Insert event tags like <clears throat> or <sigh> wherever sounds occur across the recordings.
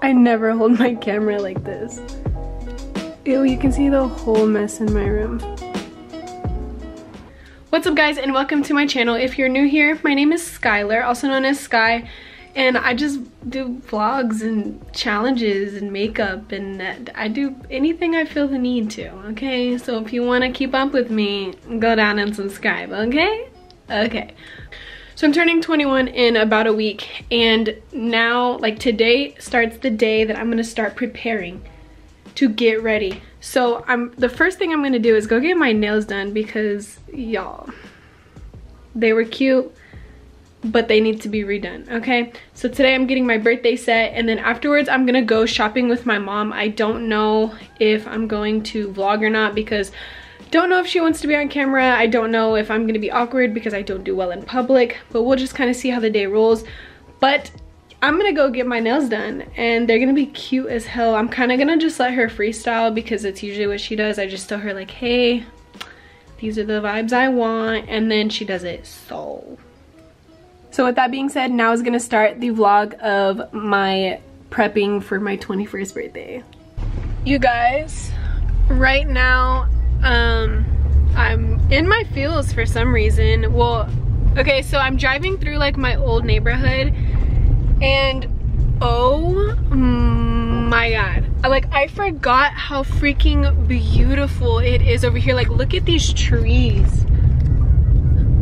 I never hold my camera like this. Ew, you can see the whole mess in my room. What's up guys and welcome to my channel. If you're new here, my name is Skyler, also known as Sky, and I just do vlogs and challenges and makeup and I do anything I feel the need to, okay? So if you want to keep up with me, go down and subscribe, okay? Okay. So I'm turning 21 in about a week and now like today starts the day that I'm gonna start preparing to get ready. So I'm the first thing I'm gonna do is go get my nails done because y'all, they were cute, but they need to be redone, okay? So today I'm getting my birthday set and then afterwards I'm gonna go shopping with my mom. I don't know if I'm going to vlog or not because don't know if she wants to be on camera. I don't know if I'm gonna be awkward because I don't do well in public, but we'll just kind of see how the day rolls. But I'm gonna go get my nails done and they're gonna be cute as hell. I'm kind of gonna just let her freestyle because it's usually what she does. I just tell her like, hey, these are the vibes I want. And then she does it so. So with that being said, now is gonna start the vlog of my prepping for my 21st birthday. You guys, right now um, I'm in my feels for some reason. Well, okay, so I'm driving through like my old neighborhood and oh my god. Like I forgot how freaking beautiful it is over here. Like look at these trees.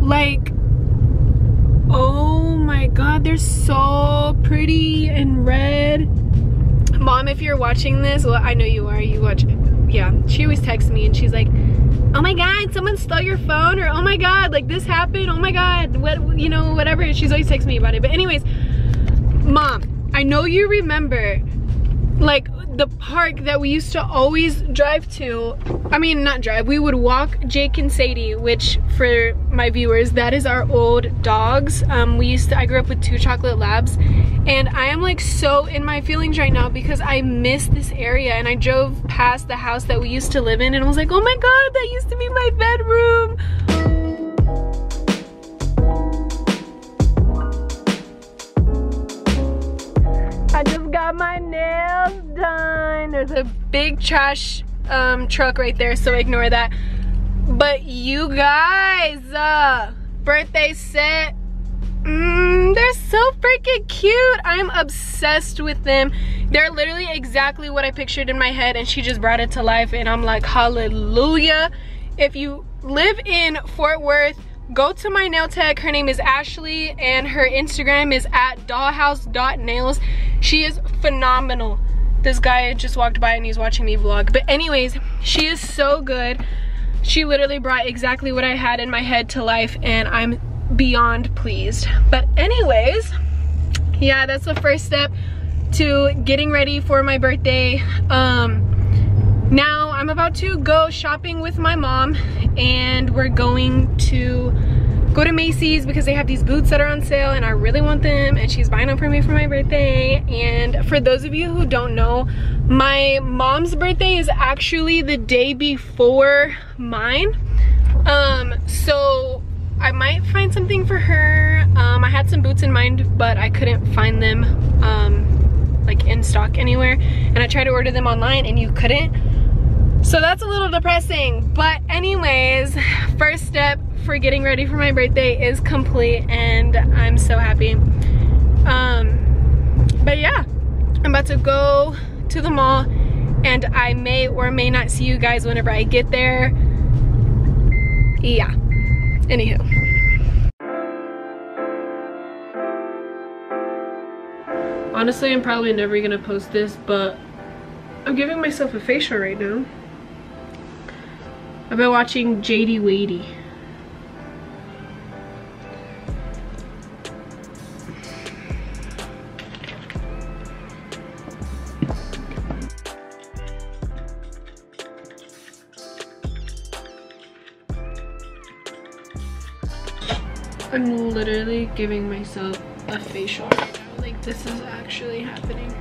Like, oh my god, they're so pretty and red. Mom, if you're watching this, well, I know you are, you watch yeah, she always texts me and she's like, oh my god, someone stole your phone or oh my god, like this happened, oh my god, what, you know, whatever. She's always texting me about it. But anyways, mom, I know you remember like the park that we used to always drive to i mean not drive we would walk jake and sadie which for my viewers that is our old dogs. Um, we used to i grew up with two chocolate labs and i am like so in my feelings right now because i miss this area and i drove past the house that we used to live in and i was like oh my god that used to be my bedroom. I just got my nails done. There's a big trash um, truck right there, so ignore that. But you guys, uh, birthday set, mm, they're so freaking cute. I'm obsessed with them. They're literally exactly what I pictured in my head and she just brought it to life and I'm like, hallelujah. If you live in Fort Worth, go to my nail tech her name is ashley and her instagram is at dollhouse.nails she is phenomenal this guy just walked by and he's watching me vlog. But anyways she is so good. She literally brought exactly what i had in my head to life and i'm beyond pleased. But anyways yeah that's the first step to getting ready for my birthday. Um now I'm about to go shopping with my mom and we're going to go to Macy's because they have these boots that are on sale and I really want them and she's buying them for me for my birthday. And for those of you who don't know, my mom's birthday is actually the day before mine. Um, so I might find something for her. Um, I had some boots in mind, but I couldn't find them um, like in stock anywhere. And I tried to order them online and you couldn't. So that's a little depressing. But anyways, first step for getting ready for my birthday is complete and I'm so happy. Um, but yeah, I'm about to go to the mall and I may or may not see you guys whenever I get there. Yeah, anywho. Honestly, I'm probably never gonna post this, but I'm giving myself a facial right now. I've been watching JD Wadey. I'm literally giving myself a facial right now. Like this is actually happening.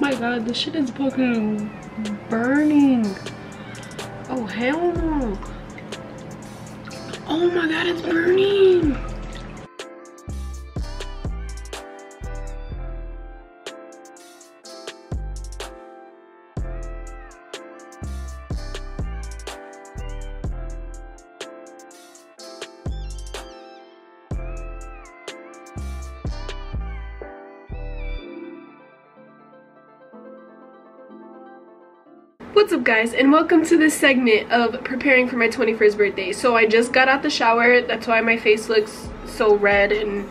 My god, this shit is fucking burning. Oh, hell no. Oh my god, it's burning. What's up guys and welcome to this segment of preparing for my 21st birthday. So I just got out the shower, that's why my face looks so red and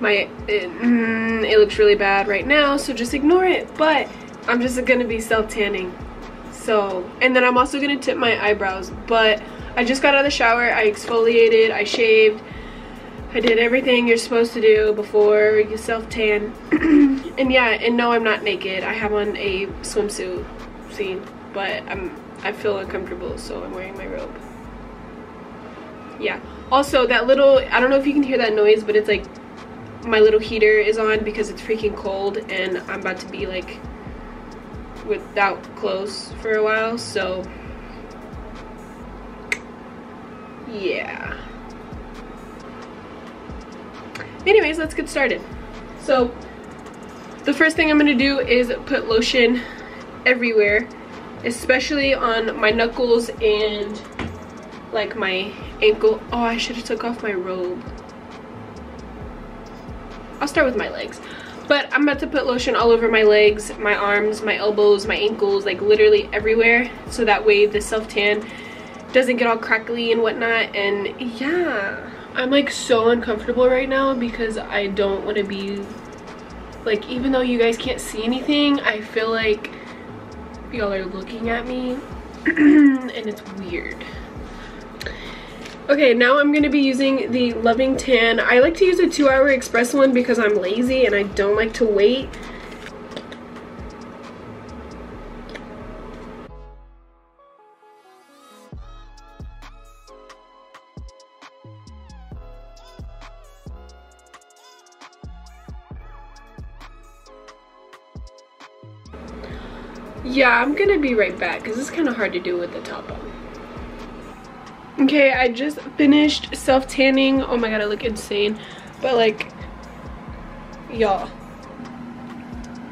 my it, mm, it looks really bad right now so just ignore it. But I'm just gonna be self tanning so and then I'm also gonna tip my eyebrows. But I just got out of the shower I exfoliated I shaved I did everything you're supposed to do before you self tan <clears throat> and yeah and no I'm not naked. I have on a swimsuit see but I'm I feel uncomfortable so I'm wearing my robe. Yeah. Also that little I don't know if you can hear that noise but it's like my little heater is on because it's freaking cold and I'm about to be like without clothes for a while so yeah. Anyways let's get started. So the first thing I'm gonna do is put lotion everywhere especially on my knuckles and like my ankle. Oh i should have took off my robe. I'll start with my legs. But i'm about to put lotion all over my legs my arms my elbows my ankles like literally everywhere. So that way the self tan doesn't get all crackly and whatnot. And yeah. I'm like so uncomfortable right now because i don't want to be like even though you guys can't see anything i feel like y'all are looking at me <clears throat> and it's weird. Okay now i'm to be using the loving tan. I like to use a two hour express one because i'm lazy and i don't like to wait yeah i'm gonna be right back because it's kind of hard to do with the top on okay i just finished self tanning oh my god i look insane. But like y'all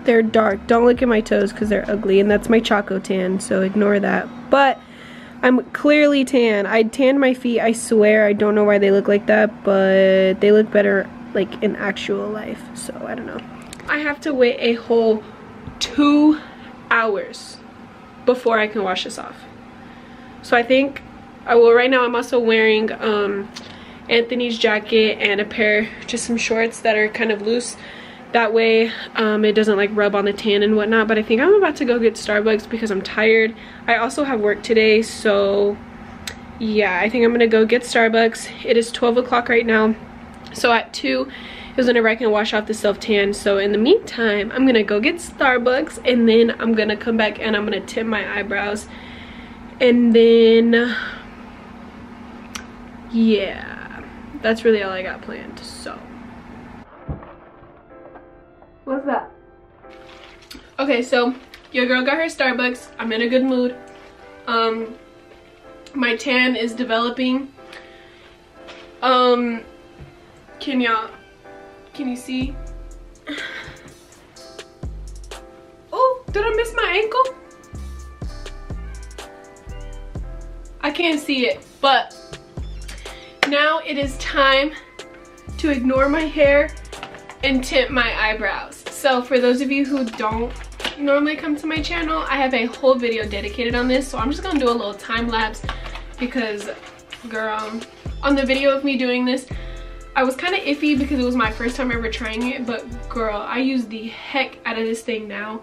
they're dark. Don't look at my toes because they're ugly and that's my choco tan so ignore that. But i'm clearly tan. I tanned my feet i swear. I don't know why they look like that but they look better like in actual life so i don't know. I have to wait a whole two hours before I can wash this off. So I think, I will right now I'm also wearing um, Anthony's jacket and a pair, just some shorts that are kind of loose. That way um, it doesn't like rub on the tan and whatnot. But I think I'm about to go get Starbucks because I'm tired. I also have work today. So yeah, I think I'm gonna go get Starbucks. It is 12 o'clock right now. So at 2, because whenever I can wash off the self tan. So in the meantime, I'm gonna go get Starbucks and then I'm gonna come back and I'm gonna tint my eyebrows. And then, yeah, that's really all I got planned, so. What's that? Okay, so your girl got her Starbucks. I'm in a good mood. Um, my tan is developing. Um, can y'all can you see? Oh, did I miss my ankle? I can't see it, but now it is time to ignore my hair and tint my eyebrows. So for those of you who don't normally come to my channel, I have a whole video dedicated on this. So I'm just gonna do a little time lapse because girl, on the video of me doing this, I was kind of iffy because it was my first time ever trying it, but girl, I use the heck out of this thing now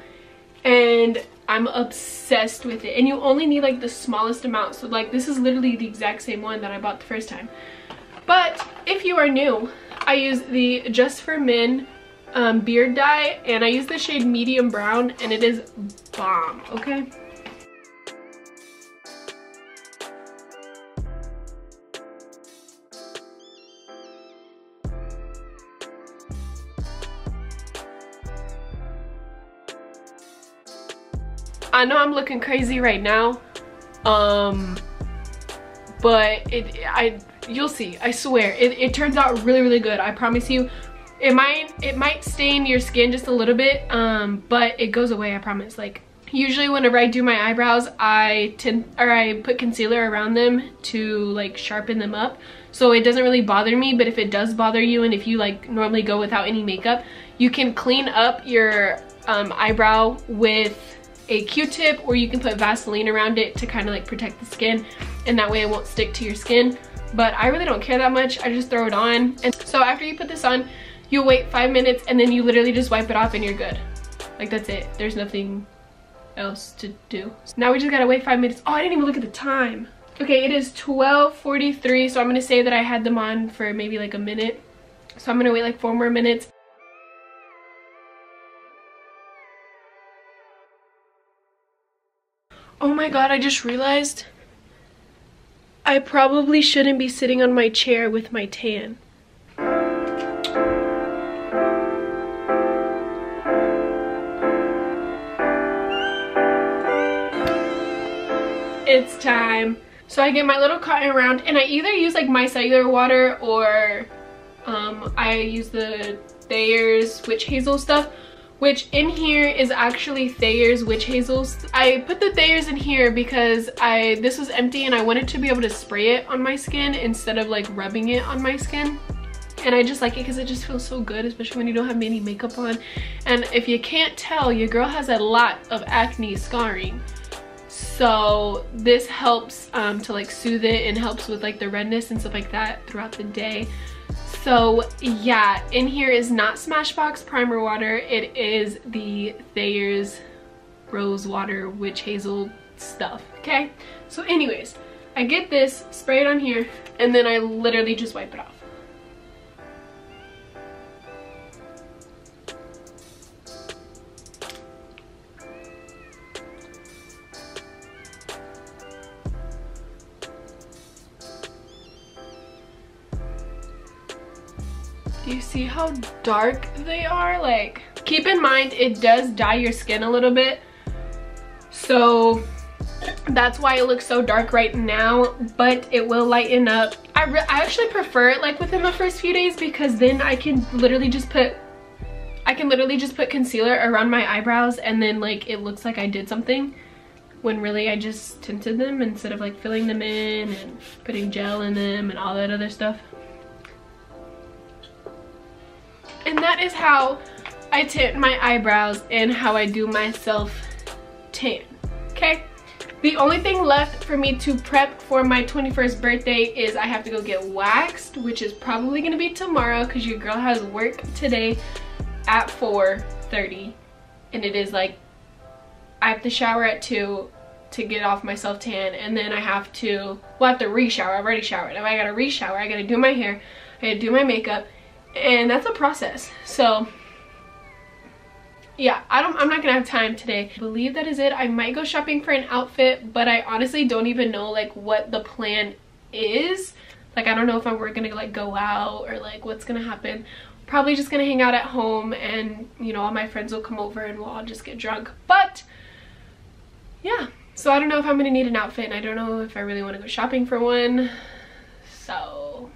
and I'm obsessed with it. And you only need like the smallest amount. So like this is literally the exact same one that I bought the first time. But if you are new, I use the Just for Men um, beard dye and I use the shade medium brown and it is bomb, okay? I know I'm looking crazy right now. Um, but it, I, you'll see, I swear. It, it turns out really, really good. I promise you. It might, it might stain your skin just a little bit, um, but it goes away, I promise. Like, usually whenever I do my eyebrows, I tend, or I put concealer around them to like sharpen them up. So it doesn't really bother me, but if it does bother you and if you like normally go without any makeup, you can clean up your um, eyebrow with a q-tip or you can put Vaseline around it to kind of like protect the skin and that way it won't stick to your skin. But I really don't care that much I just throw it on and so after you put this on you wait five minutes and then you literally just wipe it off and you're good. Like that's it. There's nothing else to do. Now we just gotta wait five minutes. Oh I didn't even look at the time. Okay it is 12:43, so I'm gonna say that I had them on for maybe like a minute. So I'm gonna wait like four more minutes Oh my god, I just realized I probably shouldn't be sitting on my chair with my tan. It's time. So I get my little cotton round and I either use like micellar water or um, I use the Thayer's Witch Hazel stuff which in here is actually Thayer's Witch Hazels. I put the Thayer's in here because I this was empty and I wanted to be able to spray it on my skin instead of like rubbing it on my skin. And I just like it because it just feels so good, especially when you don't have any makeup on. And if you can't tell, your girl has a lot of acne scarring. So this helps um, to like soothe it and helps with like the redness and stuff like that throughout the day. So yeah, in here is not Smashbox Primer Water. It is the Thayer's Rose Water Witch Hazel stuff, okay? So anyways, I get this, spray it on here, and then I literally just wipe it off. How dark they are? Like, keep in mind it does dye your skin a little bit. So that's why it looks so dark right now, but it will lighten up. I, I actually prefer it like within the first few days because then I can literally just put I can literally just put concealer around my eyebrows and then like it looks like I did something when really I just tinted them instead of like filling them in and putting gel in them and all that other stuff. And that is how I tint my eyebrows and how I do myself tan, okay? The only thing left for me to prep for my 21st birthday is I have to go get waxed, which is probably gonna be tomorrow because your girl has work today at 4.30. And it is like, I have to shower at 2 to get off my self tan and then I have to, well I have to re-shower, I've already showered. If I gotta re-shower, I gotta do my hair, I gotta do my makeup, and that's a process. So yeah i don't i'm not gonna have time today. I believe that is it. I might go shopping for an outfit but i honestly don't even know like what the plan is. Like i don't know if i'm we're gonna like go out or like what's gonna happen. Probably just gonna hang out at home and you know all my friends will come over and we'll all just get drunk. But yeah. So i don't know if i'm gonna need an outfit and i don't know if i really want to go shopping for one. So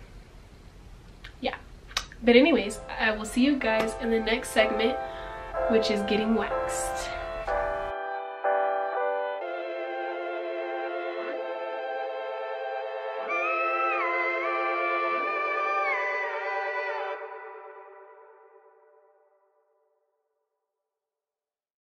but anyways, I will see you guys in the next segment, which is getting waxed.